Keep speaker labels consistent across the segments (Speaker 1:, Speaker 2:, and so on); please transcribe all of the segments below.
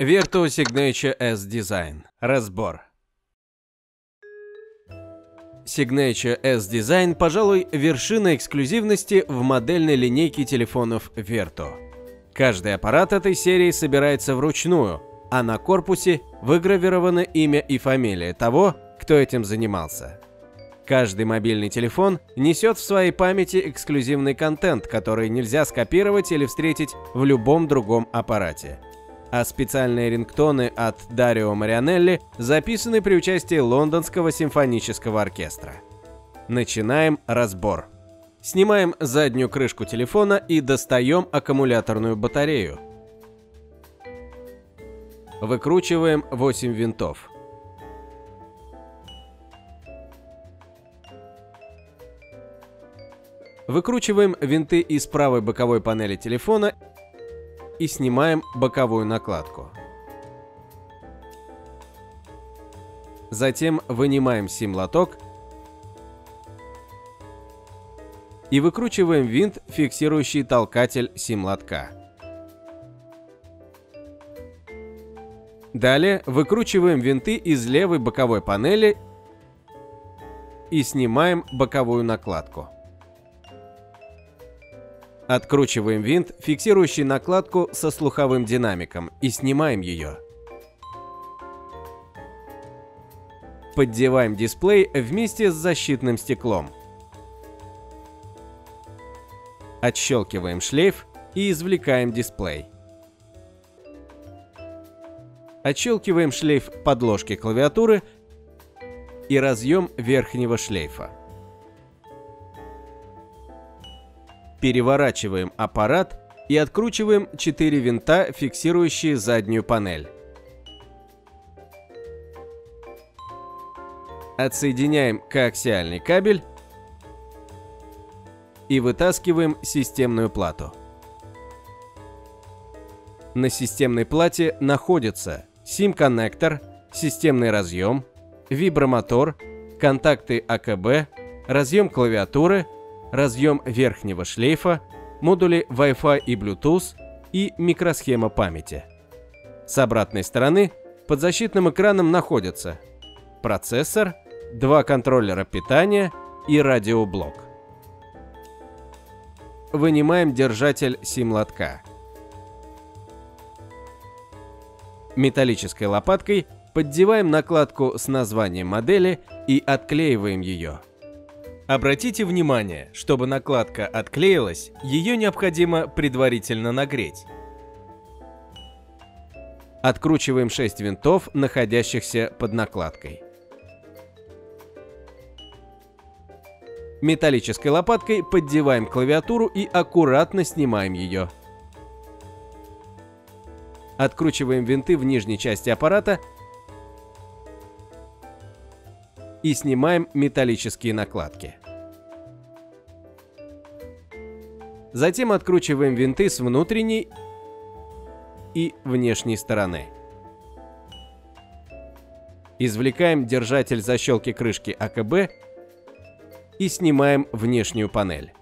Speaker 1: Virtu Signature S Design. Разбор. Signature S Design, пожалуй, вершина эксклюзивности в модельной линейке телефонов Vertu. Каждый аппарат этой серии собирается вручную, а на корпусе выгравировано имя и фамилия того, кто этим занимался. Каждый мобильный телефон несет в своей памяти эксклюзивный контент, который нельзя скопировать или встретить в любом другом аппарате. А специальные рингтоны от Дарио Марианелли записаны при участии Лондонского симфонического оркестра. Начинаем разбор. Снимаем заднюю крышку телефона и достаем аккумуляторную батарею. Выкручиваем 8 винтов. Выкручиваем винты из правой боковой панели телефона и снимаем боковую накладку. Затем вынимаем сим-лоток и выкручиваем винт, фиксирующий толкатель сим-лотка. Далее выкручиваем винты из левой боковой панели и снимаем боковую накладку. Откручиваем винт, фиксирующий накладку со слуховым динамиком, и снимаем ее. Поддеваем дисплей вместе с защитным стеклом. Отщелкиваем шлейф и извлекаем дисплей. Отщелкиваем шлейф подложки клавиатуры и разъем верхнего шлейфа. Переворачиваем аппарат и откручиваем 4 винта, фиксирующие заднюю панель. Отсоединяем коаксиальный кабель и вытаскиваем системную плату. На системной плате находится SIM-коннектор, системный разъем, вибромотор, контакты АКБ, разъем клавиатуры – разъем верхнего шлейфа, модули Wi-Fi и Bluetooth и микросхема памяти. С обратной стороны под защитным экраном находятся процессор, два контроллера питания и радиоблок. Вынимаем держатель сим-лотка. Металлической лопаткой поддеваем накладку с названием модели и отклеиваем ее. Обратите внимание, чтобы накладка отклеилась, ее необходимо предварительно нагреть. Откручиваем 6 винтов, находящихся под накладкой. Металлической лопаткой поддеваем клавиатуру и аккуратно снимаем ее. Откручиваем винты в нижней части аппарата и снимаем металлические накладки. Затем откручиваем винты с внутренней и внешней стороны. Извлекаем держатель защелки крышки АКБ и снимаем внешнюю панель.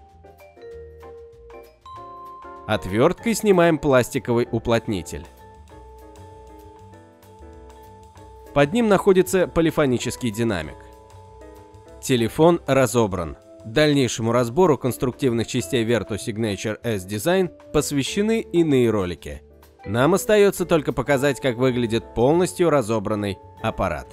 Speaker 1: Отверткой снимаем пластиковый уплотнитель. Под ним находится полифонический динамик. Телефон разобран. Дальнейшему разбору конструктивных частей Vertu Signature S Design посвящены иные ролики. Нам остается только показать, как выглядит полностью разобранный аппарат.